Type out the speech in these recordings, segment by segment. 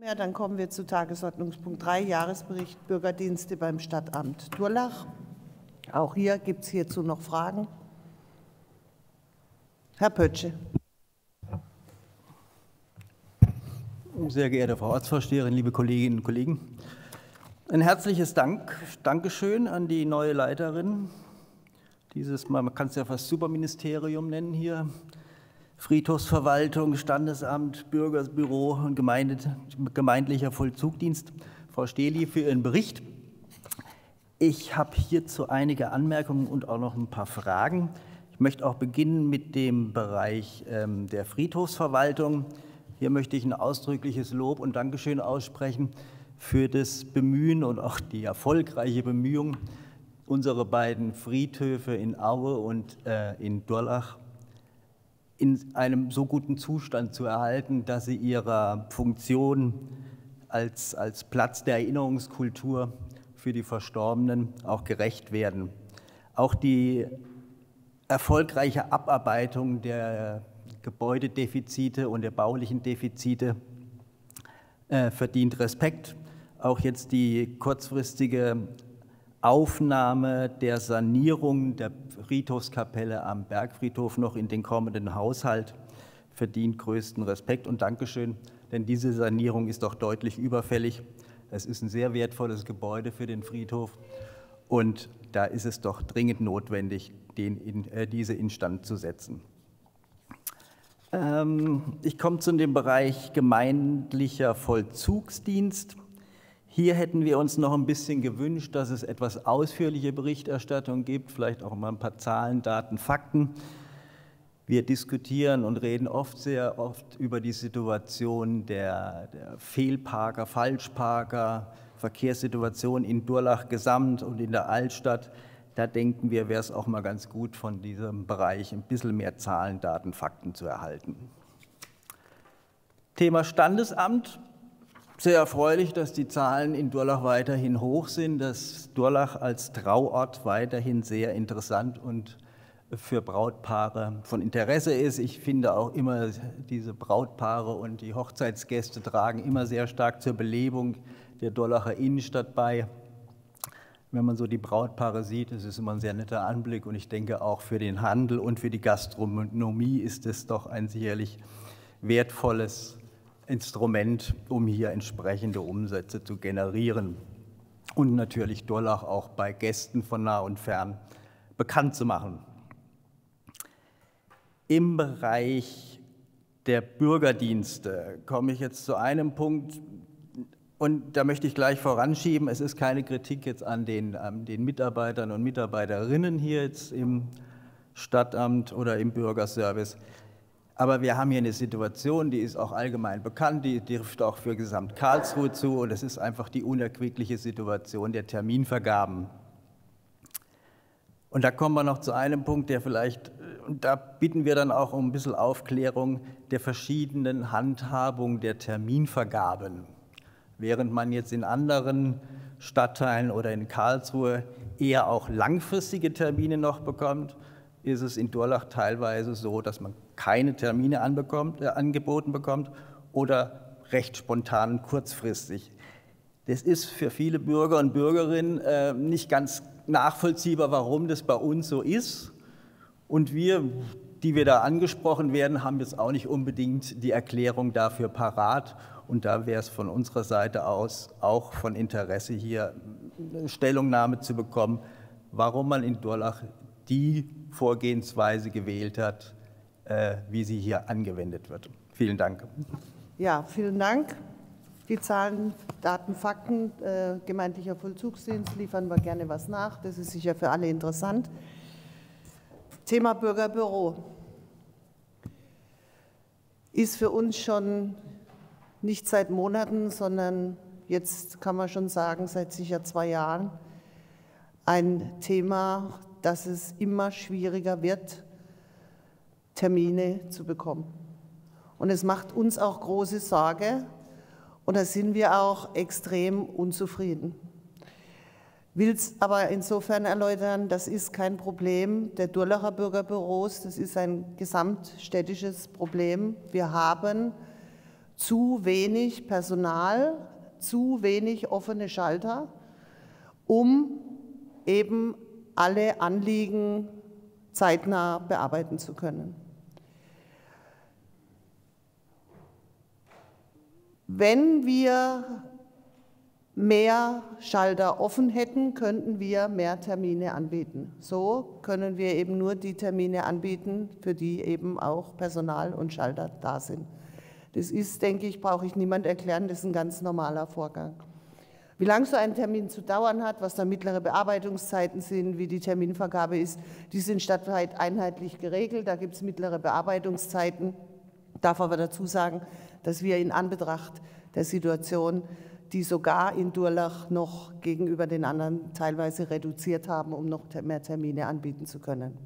Mehr, dann kommen wir zu Tagesordnungspunkt 3, Jahresbericht Bürgerdienste beim Stadtamt Durlach. Auch hier gibt es hierzu noch Fragen. Herr Pötsche. Sehr geehrte Frau Ortsvorsteherin, liebe Kolleginnen und Kollegen, ein herzliches Dank, Dankeschön an die neue Leiterin dieses, man kann es ja fast Superministerium nennen hier, Friedhofsverwaltung, Standesamt, Bürgerbüro und gemeindlicher Vollzugdienst. Frau Stehli für Ihren Bericht. Ich habe hierzu einige Anmerkungen und auch noch ein paar Fragen. Ich möchte auch beginnen mit dem Bereich ähm, der Friedhofsverwaltung. Hier möchte ich ein ausdrückliches Lob und Dankeschön aussprechen für das Bemühen und auch die erfolgreiche Bemühung, unsere beiden Friedhöfe in Aue und äh, in Durlach in einem so guten Zustand zu erhalten, dass sie ihrer Funktion als, als Platz der Erinnerungskultur für die Verstorbenen auch gerecht werden. Auch die erfolgreiche Abarbeitung der Gebäudedefizite und der baulichen Defizite äh, verdient Respekt. Auch jetzt die kurzfristige Aufnahme der Sanierung der Friedhofskapelle am Bergfriedhof noch in den kommenden Haushalt verdient größten Respekt und Dankeschön, denn diese Sanierung ist doch deutlich überfällig. Es ist ein sehr wertvolles Gebäude für den Friedhof und da ist es doch dringend notwendig, in, äh, diese instand zu setzen. Ähm, ich komme zu dem Bereich gemeindlicher Vollzugsdienst. Hier hätten wir uns noch ein bisschen gewünscht, dass es etwas ausführliche Berichterstattung gibt, vielleicht auch mal ein paar Zahlen, Daten, Fakten. Wir diskutieren und reden oft, sehr oft über die Situation der, der Fehlparker, Falschparker, Verkehrssituation in Durlach gesamt und in der Altstadt. Da denken wir, wäre es auch mal ganz gut, von diesem Bereich ein bisschen mehr Zahlen, Daten, Fakten zu erhalten. Thema Standesamt sehr erfreulich, dass die Zahlen in Durlach weiterhin hoch sind, dass Durlach als Trauort weiterhin sehr interessant und für Brautpaare von Interesse ist. Ich finde auch immer, diese Brautpaare und die Hochzeitsgäste tragen immer sehr stark zur Belebung der Durlacher Innenstadt bei. Wenn man so die Brautpaare sieht, es ist immer ein sehr netter Anblick und ich denke auch für den Handel und für die Gastronomie ist es doch ein sicherlich wertvolles Instrument, um hier entsprechende Umsätze zu generieren und natürlich Durlach auch bei Gästen von nah und fern bekannt zu machen. Im Bereich der Bürgerdienste komme ich jetzt zu einem Punkt, und da möchte ich gleich voranschieben, es ist keine Kritik jetzt an den, an den Mitarbeitern und Mitarbeiterinnen hier jetzt im Stadtamt oder im Bürgerservice. Aber wir haben hier eine Situation, die ist auch allgemein bekannt, die trifft auch für Gesamt Karlsruhe zu und es ist einfach die unerquickliche Situation der Terminvergaben. Und da kommen wir noch zu einem Punkt, der vielleicht, und da bitten wir dann auch um ein bisschen Aufklärung der verschiedenen Handhabung der Terminvergaben. Während man jetzt in anderen Stadtteilen oder in Karlsruhe eher auch langfristige Termine noch bekommt, ist es in Durlach teilweise so, dass man keine Termine anbekommt, äh, angeboten bekommt oder recht spontan kurzfristig. Das ist für viele Bürger und Bürgerinnen äh, nicht ganz nachvollziehbar, warum das bei uns so ist. Und wir, die wir da angesprochen werden, haben jetzt auch nicht unbedingt die Erklärung dafür parat. Und da wäre es von unserer Seite aus auch von Interesse, hier eine Stellungnahme zu bekommen, warum man in Durlach die Vorgehensweise gewählt hat, wie sie hier angewendet wird. Vielen Dank. Ja, vielen Dank. Die Zahlen, Daten, Fakten, äh, gemeindlicher Vollzugsdienst liefern wir gerne was nach. Das ist sicher für alle interessant. Thema Bürgerbüro ist für uns schon nicht seit Monaten, sondern jetzt kann man schon sagen, seit sicher zwei Jahren ein Thema, dass es immer schwieriger wird, Termine zu bekommen. Und es macht uns auch große Sorge und da sind wir auch extrem unzufrieden. Will es aber insofern erläutern, das ist kein Problem der Durlacher Bürgerbüros, das ist ein gesamtstädtisches Problem. Wir haben zu wenig Personal, zu wenig offene Schalter, um eben alle Anliegen zeitnah bearbeiten zu können. Wenn wir mehr Schalter offen hätten, könnten wir mehr Termine anbieten. So können wir eben nur die Termine anbieten, für die eben auch Personal und Schalter da sind. Das ist, denke ich, brauche ich niemand erklären, das ist ein ganz normaler Vorgang. Wie lange so ein Termin zu dauern hat, was da mittlere Bearbeitungszeiten sind, wie die Terminvergabe ist, die sind stadtweit einheitlich geregelt. Da gibt es mittlere Bearbeitungszeiten. Darf aber dazu sagen, dass wir in Anbetracht der Situation die sogar in Durlach noch gegenüber den anderen teilweise reduziert haben, um noch mehr Termine anbieten zu können.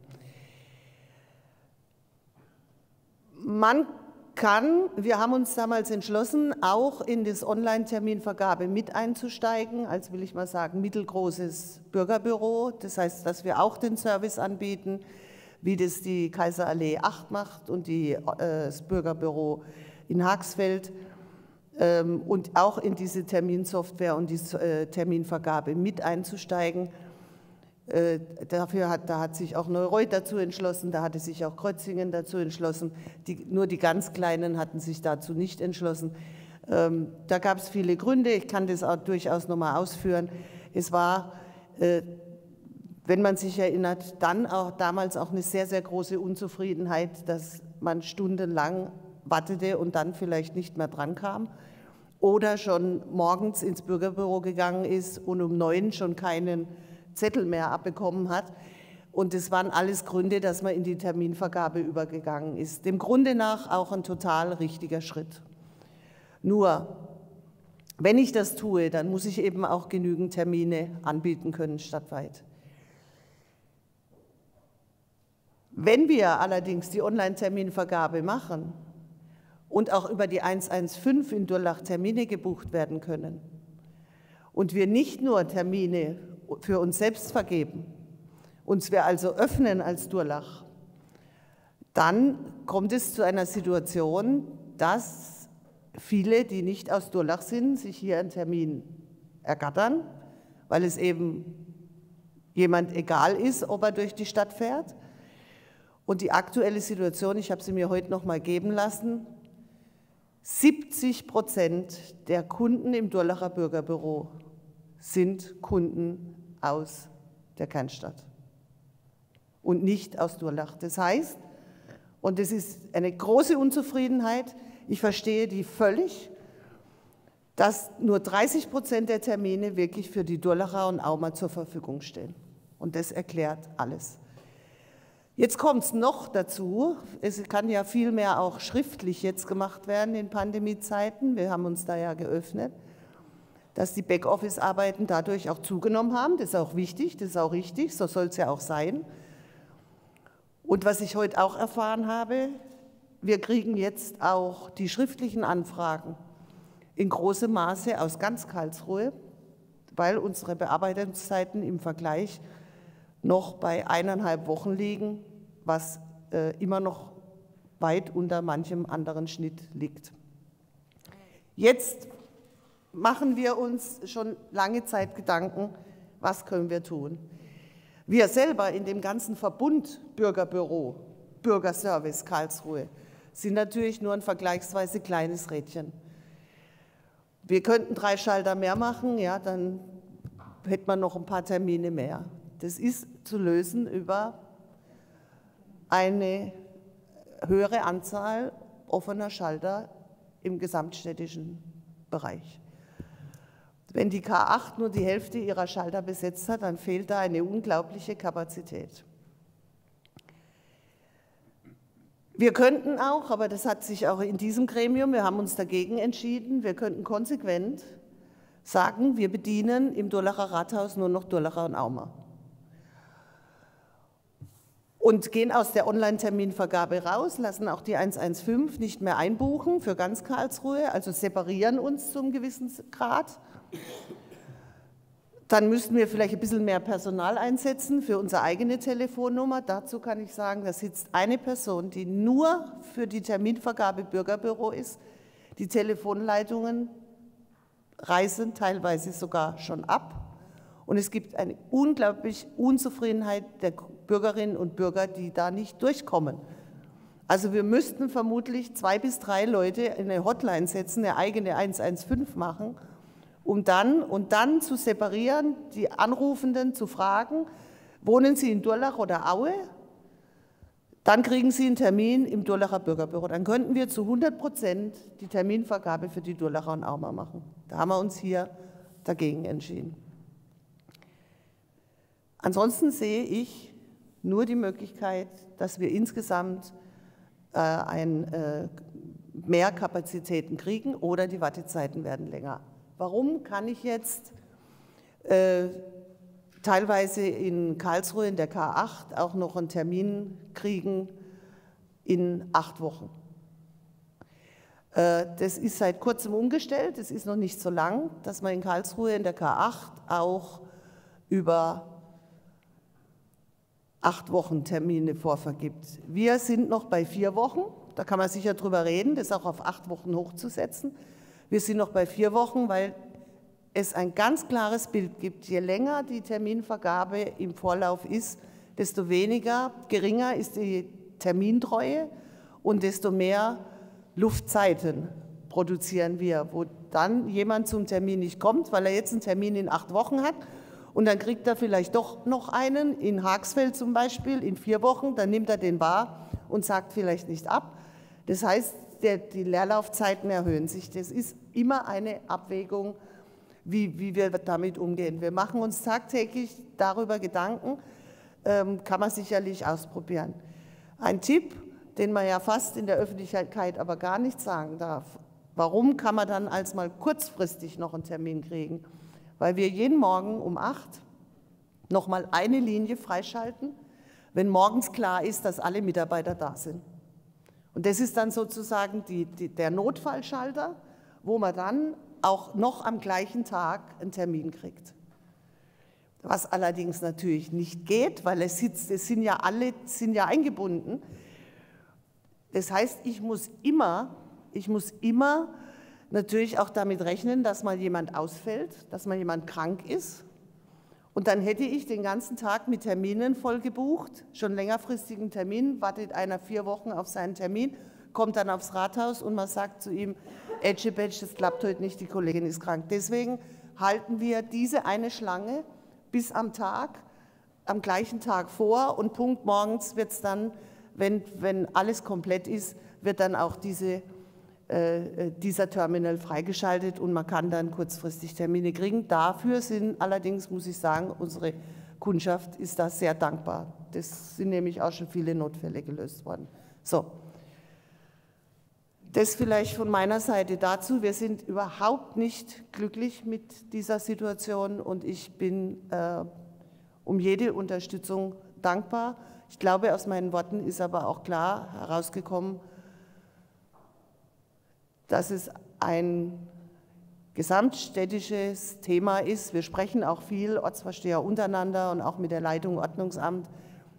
Man kann, wir haben uns damals entschlossen, auch in das Online-Terminvergabe mit einzusteigen, als will ich mal sagen, mittelgroßes Bürgerbüro. Das heißt, dass wir auch den Service anbieten, wie das die Kaiserallee 8 macht und die, äh, das Bürgerbüro in Haxfeld ähm, und auch in diese Terminsoftware und die äh, Terminvergabe mit einzusteigen. Äh, dafür hat, da hat sich auch Neureuth dazu entschlossen, da hatte sich auch Krötzingen dazu entschlossen. Die, nur die ganz Kleinen hatten sich dazu nicht entschlossen. Ähm, da gab es viele Gründe, ich kann das auch durchaus nochmal ausführen. Es war, äh, wenn man sich erinnert, dann auch damals auch eine sehr, sehr große Unzufriedenheit, dass man stundenlang wartete und dann vielleicht nicht mehr dran kam oder schon morgens ins Bürgerbüro gegangen ist und um neun schon keinen Zettel mehr abbekommen hat. Und das waren alles Gründe, dass man in die Terminvergabe übergegangen ist. Dem Grunde nach auch ein total richtiger Schritt. Nur, wenn ich das tue, dann muss ich eben auch genügend Termine anbieten können stadtweit. Wenn wir allerdings die Online-Terminvergabe machen und auch über die 115 in Durlach Termine gebucht werden können und wir nicht nur Termine für uns selbst vergeben, uns wir also öffnen als Durlach, dann kommt es zu einer Situation, dass viele, die nicht aus Durlach sind, sich hier einen Termin ergattern, weil es eben jemand egal ist, ob er durch die Stadt fährt. Und die aktuelle Situation, ich habe sie mir heute noch mal geben lassen, 70 Prozent der Kunden im Durlacher Bürgerbüro sind Kunden aus der Kernstadt und nicht aus Durlach. Das heißt, und das ist eine große Unzufriedenheit, ich verstehe die völlig, dass nur 30 Prozent der Termine wirklich für die Durlacher und Auma zur Verfügung stehen. Und das erklärt alles. Jetzt kommt es noch dazu, es kann ja viel mehr auch schriftlich jetzt gemacht werden in Pandemiezeiten. Wir haben uns da ja geöffnet dass die Backoffice-Arbeiten dadurch auch zugenommen haben. Das ist auch wichtig, das ist auch richtig, so soll es ja auch sein. Und was ich heute auch erfahren habe, wir kriegen jetzt auch die schriftlichen Anfragen in großem Maße aus ganz Karlsruhe, weil unsere Bearbeitungszeiten im Vergleich noch bei eineinhalb Wochen liegen, was äh, immer noch weit unter manchem anderen Schnitt liegt. Jetzt machen wir uns schon lange Zeit Gedanken, was können wir tun. Wir selber in dem ganzen Verbund Bürgerbüro, Bürgerservice Karlsruhe sind natürlich nur ein vergleichsweise kleines Rädchen. Wir könnten drei Schalter mehr machen, ja, dann hätte man noch ein paar Termine mehr. Das ist zu lösen über eine höhere Anzahl offener Schalter im gesamtstädtischen Bereich. Wenn die K8 nur die Hälfte ihrer Schalter besetzt hat, dann fehlt da eine unglaubliche Kapazität. Wir könnten auch, aber das hat sich auch in diesem Gremium, wir haben uns dagegen entschieden, wir könnten konsequent sagen, wir bedienen im Durlacher Rathaus nur noch Durlacher und Auma. Und gehen aus der Online-Terminvergabe raus, lassen auch die 115 nicht mehr einbuchen für ganz Karlsruhe, also separieren uns zum gewissen Grad dann müssten wir vielleicht ein bisschen mehr Personal einsetzen für unsere eigene Telefonnummer. Dazu kann ich sagen, da sitzt eine Person, die nur für die Terminvergabe Bürgerbüro ist. Die Telefonleitungen reißen teilweise sogar schon ab. Und es gibt eine unglaubliche Unzufriedenheit der Bürgerinnen und Bürger, die da nicht durchkommen. Also wir müssten vermutlich zwei bis drei Leute in eine Hotline setzen, eine eigene 115 machen, um dann und dann zu separieren, die Anrufenden zu fragen, wohnen Sie in Durlach oder Aue? Dann kriegen Sie einen Termin im Durlacher Bürgerbüro. Dann könnten wir zu 100 Prozent die Terminvergabe für die Durlacher und Aumer machen. Da haben wir uns hier dagegen entschieden. Ansonsten sehe ich nur die Möglichkeit, dass wir insgesamt äh, ein, äh, mehr Kapazitäten kriegen oder die Wartezeiten werden länger. Warum kann ich jetzt äh, teilweise in Karlsruhe in der K8 auch noch einen Termin kriegen in acht Wochen? Äh, das ist seit kurzem umgestellt, es ist noch nicht so lang, dass man in Karlsruhe in der K8 auch über acht Wochen Termine vorvergibt. Wir sind noch bei vier Wochen, da kann man sicher drüber reden, das auch auf acht Wochen hochzusetzen. Wir sind noch bei vier Wochen, weil es ein ganz klares Bild gibt. Je länger die Terminvergabe im Vorlauf ist, desto weniger, geringer ist die Termintreue und desto mehr Luftzeiten produzieren wir, wo dann jemand zum Termin nicht kommt, weil er jetzt einen Termin in acht Wochen hat und dann kriegt er vielleicht doch noch einen, in Haagsfeld zum Beispiel, in vier Wochen, dann nimmt er den wahr und sagt vielleicht nicht ab. Das heißt, der, die Leerlaufzeiten erhöhen sich. Das ist immer eine Abwägung, wie, wie wir damit umgehen. Wir machen uns tagtäglich darüber Gedanken, ähm, kann man sicherlich ausprobieren. Ein Tipp, den man ja fast in der Öffentlichkeit aber gar nicht sagen darf. Warum kann man dann als mal kurzfristig noch einen Termin kriegen? Weil wir jeden Morgen um acht nochmal eine Linie freischalten, wenn morgens klar ist, dass alle Mitarbeiter da sind. Und das ist dann sozusagen die, die, der Notfallschalter, wo man dann auch noch am gleichen Tag einen Termin kriegt. Was allerdings natürlich nicht geht, weil es, sitzt, es sind ja alle sind ja eingebunden. Das heißt, ich muss immer, ich muss immer natürlich auch damit rechnen, dass mal jemand ausfällt, dass mal jemand krank ist. Und dann hätte ich den ganzen Tag mit Terminen voll gebucht, schon längerfristigen Termin, wartet einer vier Wochen auf seinen Termin, kommt dann aufs Rathaus und man sagt zu ihm, Edgebetsch, das klappt heute nicht, die Kollegin ist krank. Deswegen halten wir diese eine Schlange bis am Tag, am gleichen Tag vor und Punkt morgens wird es dann, wenn, wenn alles komplett ist, wird dann auch diese dieser Terminal freigeschaltet und man kann dann kurzfristig Termine kriegen. Dafür sind allerdings, muss ich sagen, unsere Kundschaft ist da sehr dankbar. Das sind nämlich auch schon viele Notfälle gelöst worden. So. Das vielleicht von meiner Seite dazu. Wir sind überhaupt nicht glücklich mit dieser Situation und ich bin äh, um jede Unterstützung dankbar. Ich glaube, aus meinen Worten ist aber auch klar herausgekommen, dass es ein gesamtstädtisches Thema ist. Wir sprechen auch viel Ortsvorsteher untereinander und auch mit der Leitung Ordnungsamt,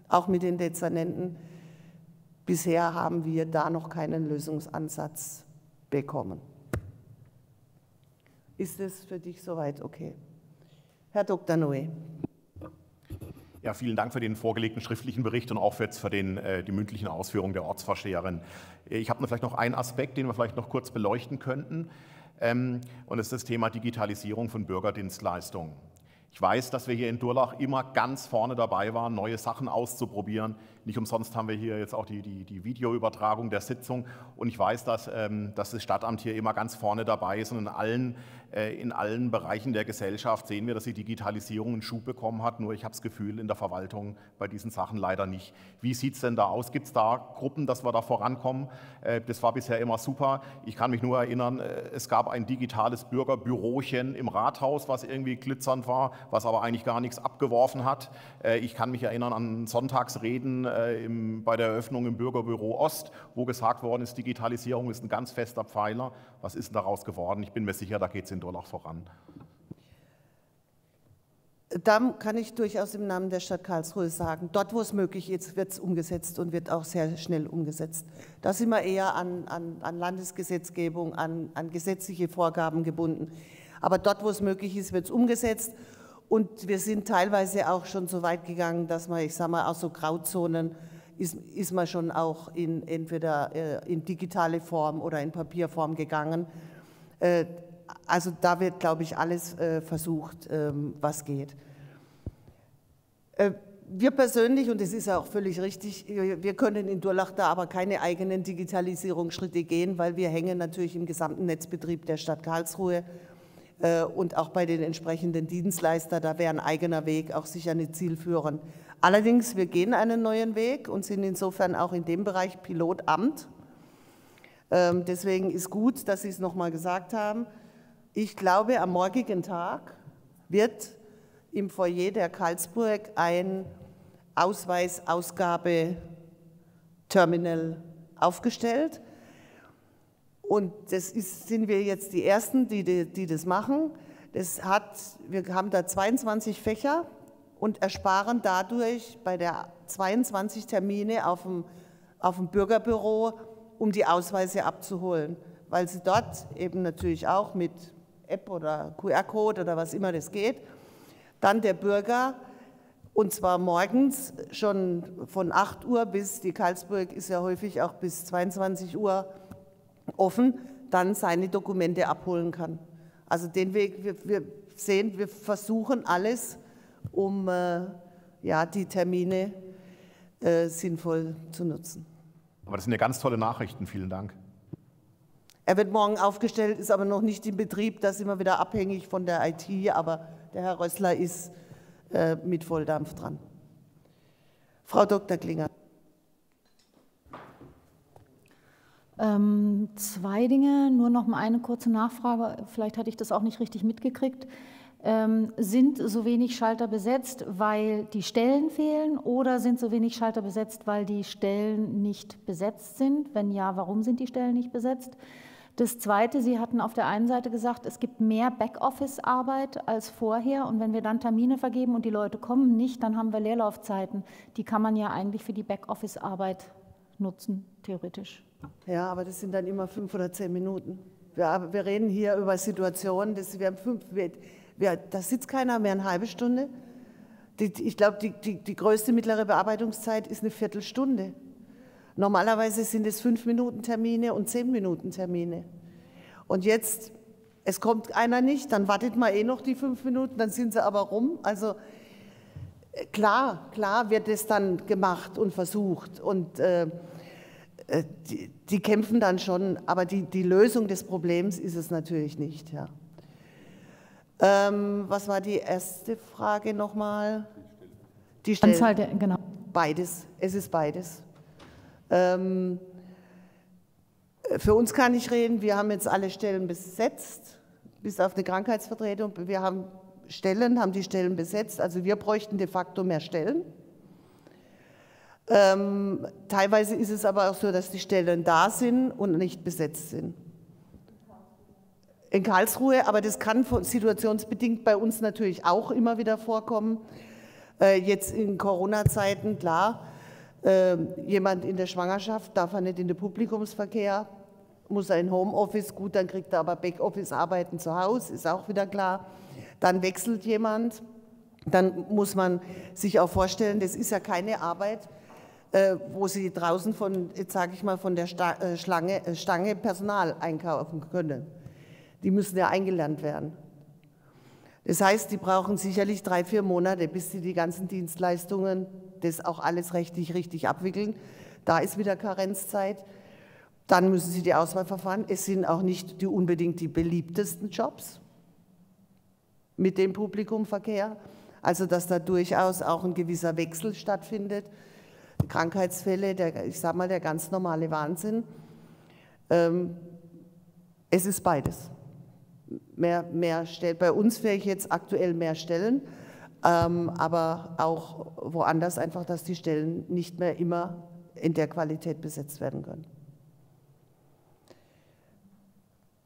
auch mit den Dezernenten. Bisher haben wir da noch keinen Lösungsansatz bekommen. Ist es für dich soweit okay? Herr Dr. Noe. Ja, vielen Dank für den vorgelegten schriftlichen Bericht und auch für, jetzt für den, äh, die mündlichen Ausführungen der Ortsvorsteherin. Ich habe vielleicht noch einen Aspekt, den wir vielleicht noch kurz beleuchten könnten. Ähm, und das ist das Thema Digitalisierung von Bürgerdienstleistungen. Ich weiß, dass wir hier in Durlach immer ganz vorne dabei waren, neue Sachen auszuprobieren. Nicht umsonst haben wir hier jetzt auch die, die, die Videoübertragung der Sitzung. Und ich weiß, dass, ähm, dass das Stadtamt hier immer ganz vorne dabei ist und in allen äh, in allen Bereichen der Gesellschaft sehen wir, dass die Digitalisierung einen Schub bekommen hat. Nur ich habe das Gefühl, in der Verwaltung bei diesen Sachen leider nicht. Wie sieht es denn da aus? Gibt es da Gruppen, dass wir da vorankommen? Äh, das war bisher immer super. Ich kann mich nur erinnern, äh, es gab ein digitales Bürgerbürochen im Rathaus, was irgendwie glitzernd war, was aber eigentlich gar nichts abgeworfen hat. Ich kann mich erinnern an Sonntagsreden bei der Eröffnung im Bürgerbüro Ost, wo gesagt worden ist, Digitalisierung ist ein ganz fester Pfeiler. Was ist denn daraus geworden? Ich bin mir sicher, da geht es in Durlach voran. Da kann ich durchaus im Namen der Stadt Karlsruhe sagen, dort, wo es möglich ist, wird es umgesetzt und wird auch sehr schnell umgesetzt. Da sind wir eher an, an, an Landesgesetzgebung, an, an gesetzliche Vorgaben gebunden. Aber dort, wo es möglich ist, wird es umgesetzt. Und wir sind teilweise auch schon so weit gegangen, dass man, ich sage mal, aus so Grauzonen ist, ist man schon auch in entweder äh, in digitale Form oder in Papierform gegangen. Äh, also da wird, glaube ich, alles äh, versucht, ähm, was geht. Wir persönlich, und das ist auch völlig richtig, wir können in Durlach da aber keine eigenen Digitalisierungsschritte gehen, weil wir hängen natürlich im gesamten Netzbetrieb der Stadt Karlsruhe äh, und auch bei den entsprechenden Dienstleistern, da wäre ein eigener Weg auch sicher nicht zielführend. Allerdings, wir gehen einen neuen Weg und sind insofern auch in dem Bereich Pilotamt. Ähm, deswegen ist gut, dass Sie es nochmal gesagt haben. Ich glaube, am morgigen Tag wird im Foyer der Karlsburg ein Ausweisausgabe-Terminal aufgestellt. Und das ist, sind wir jetzt die Ersten, die, die, die das machen. Das hat, wir haben da 22 Fächer und ersparen dadurch bei der 22 Termine auf dem, auf dem Bürgerbüro, um die Ausweise abzuholen, weil sie dort eben natürlich auch mit App oder QR-Code oder was immer das geht, dann der Bürger und zwar morgens schon von 8 Uhr bis, die Karlsburg ist ja häufig auch bis 22 Uhr offen, dann seine Dokumente abholen kann. Also den Weg, wir, wir sehen, wir versuchen alles, um äh, ja, die Termine äh, sinnvoll zu nutzen. Aber das sind ja ganz tolle Nachrichten, vielen Dank. Er wird morgen aufgestellt, ist aber noch nicht in Betrieb. Da sind wir wieder abhängig von der IT, aber der Herr Rössler ist äh, mit Volldampf dran. Frau Dr. Klinger. Ähm, zwei Dinge, nur noch mal eine kurze Nachfrage. Vielleicht hatte ich das auch nicht richtig mitgekriegt. Ähm, sind so wenig Schalter besetzt, weil die Stellen fehlen oder sind so wenig Schalter besetzt, weil die Stellen nicht besetzt sind? Wenn ja, warum sind die Stellen nicht besetzt? Das Zweite, Sie hatten auf der einen Seite gesagt, es gibt mehr Backoffice-Arbeit als vorher. Und wenn wir dann Termine vergeben und die Leute kommen nicht, dann haben wir Leerlaufzeiten. Die kann man ja eigentlich für die Backoffice-Arbeit nutzen, theoretisch. Ja, aber das sind dann immer fünf oder zehn Minuten. Wir, wir reden hier über Situationen, dass wir fünf, wir, wir, da sitzt keiner mehr eine halbe Stunde. Die, ich glaube, die, die, die größte mittlere Bearbeitungszeit ist eine Viertelstunde. Normalerweise sind es fünf Minuten Termine und zehn Minuten Termine. Und jetzt, es kommt einer nicht, dann wartet man eh noch die fünf Minuten, dann sind sie aber rum. Also äh, klar, klar wird es dann gemacht und versucht und äh, die, die, kämpfen dann schon, aber die, die Lösung des Problems ist es natürlich nicht. Ja. Ähm, was war die erste Frage nochmal? Die Stellen. Anzahl der, genau. Beides, es ist beides. Ähm, für uns kann ich reden, wir haben jetzt alle Stellen besetzt, bis auf eine Krankheitsvertretung. Wir haben Stellen, haben die Stellen besetzt, also wir bräuchten de facto mehr Stellen. Ähm, teilweise ist es aber auch so, dass die Stellen da sind und nicht besetzt sind. In Karlsruhe, aber das kann situationsbedingt bei uns natürlich auch immer wieder vorkommen. Äh, jetzt in Corona-Zeiten, klar, ähm, jemand in der Schwangerschaft darf er nicht in den Publikumsverkehr, muss er in Homeoffice, gut, dann kriegt er aber Backoffice-Arbeiten zu Hause, ist auch wieder klar. Dann wechselt jemand, dann muss man sich auch vorstellen, das ist ja keine Arbeit, äh, wo Sie draußen von, sage ich mal, von der äh, Schlange, äh, Stange Personal einkaufen können. Die müssen ja eingelernt werden. Das heißt, die brauchen sicherlich drei, vier Monate, bis sie die ganzen Dienstleistungen das auch alles rechtlich richtig abwickeln. Da ist wieder Karenzzeit. Dann müssen Sie die Auswahlverfahren. Es sind auch nicht die unbedingt die beliebtesten Jobs mit dem Publikumverkehr. Also dass da durchaus auch ein gewisser Wechsel stattfindet. Krankheitsfälle, der, ich sage mal, der ganz normale Wahnsinn. Ähm, es ist beides. Mehr, mehr Bei uns wäre ich jetzt aktuell mehr Stellen ähm, aber auch woanders einfach, dass die Stellen nicht mehr immer in der Qualität besetzt werden können.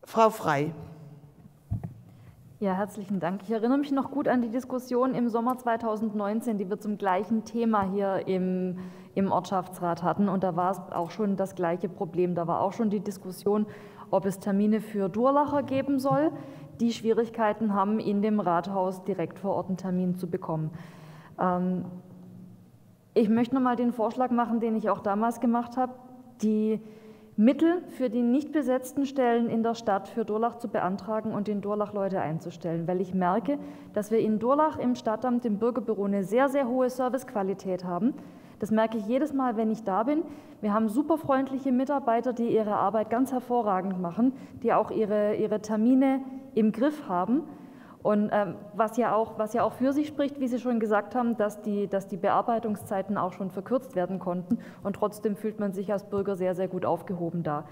Frau Frei. Ja, herzlichen Dank. Ich erinnere mich noch gut an die Diskussion im Sommer 2019, die wir zum gleichen Thema hier im, im Ortschaftsrat hatten. Und da war es auch schon das gleiche Problem. Da war auch schon die Diskussion, ob es Termine für Durlacher geben soll, die Schwierigkeiten haben, in dem Rathaus direkt vor Ort einen Termin zu bekommen. Ähm, ich möchte noch mal den Vorschlag machen, den ich auch damals gemacht habe, die Mittel für die nicht besetzten Stellen in der Stadt für Durlach zu beantragen und in Durlach Leute einzustellen, weil ich merke, dass wir in Durlach im Stadtamt, im Bürgerbüro eine sehr, sehr hohe Servicequalität haben. Das merke ich jedes Mal, wenn ich da bin. Wir haben super freundliche Mitarbeiter, die ihre Arbeit ganz hervorragend machen, die auch ihre, ihre Termine im Griff haben. Und ähm, was, ja auch, was ja auch für sich spricht, wie Sie schon gesagt haben, dass die, dass die Bearbeitungszeiten auch schon verkürzt werden konnten und trotzdem fühlt man sich als Bürger sehr, sehr gut aufgehoben da.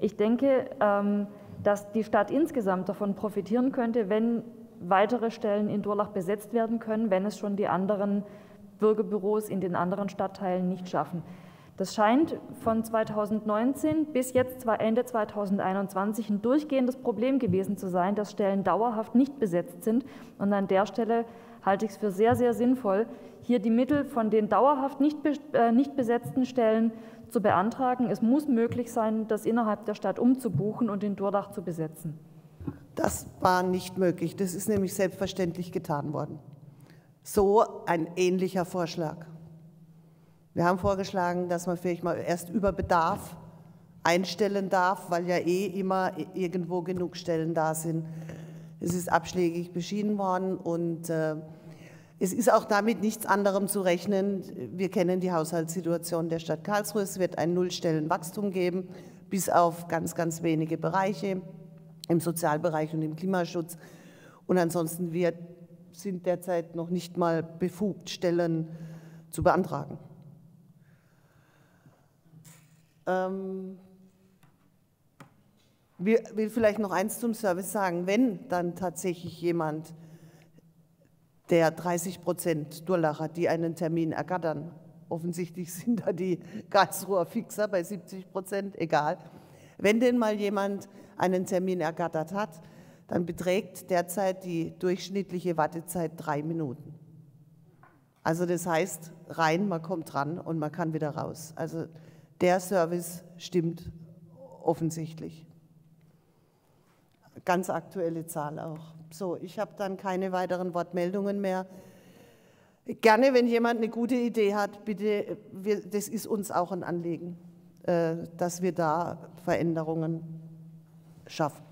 Ich denke, ähm, dass die Stadt insgesamt davon profitieren könnte, wenn weitere Stellen in Durlach besetzt werden können, wenn es schon die anderen Bürgerbüros in den anderen Stadtteilen nicht schaffen. Das scheint von 2019 bis jetzt Ende 2021 ein durchgehendes Problem gewesen zu sein, dass Stellen dauerhaft nicht besetzt sind. Und an der Stelle halte ich es für sehr, sehr sinnvoll, hier die Mittel von den dauerhaft nicht, äh, nicht besetzten Stellen zu beantragen. Es muss möglich sein, das innerhalb der Stadt umzubuchen und in Durlach zu besetzen. Das war nicht möglich. Das ist nämlich selbstverständlich getan worden. So ein ähnlicher Vorschlag. Wir haben vorgeschlagen, dass man vielleicht mal erst über Bedarf einstellen darf, weil ja eh immer irgendwo genug Stellen da sind. Es ist abschlägig beschieden worden und äh, es ist auch damit nichts anderem zu rechnen. Wir kennen die Haushaltssituation der Stadt Karlsruhe. Es wird ein Nullstellenwachstum geben, bis auf ganz, ganz wenige Bereiche im Sozialbereich und im Klimaschutz. Und ansonsten wir sind derzeit noch nicht mal befugt, Stellen zu beantragen. Ähm, will, will vielleicht noch eins zum Service sagen. Wenn dann tatsächlich jemand, der 30 Prozent Durlach hat, die einen Termin ergattern, offensichtlich sind da die Karlsruher Fixer bei 70 Prozent, egal. Wenn denn mal jemand einen Termin ergattert hat, dann beträgt derzeit die durchschnittliche Wartezeit drei Minuten. Also das heißt, rein, man kommt ran und man kann wieder raus. Also der Service stimmt offensichtlich. Ganz aktuelle Zahl auch. So, ich habe dann keine weiteren Wortmeldungen mehr. Gerne, wenn jemand eine gute Idee hat, bitte, wir, das ist uns auch ein Anliegen, äh, dass wir da Veränderungen schaffen.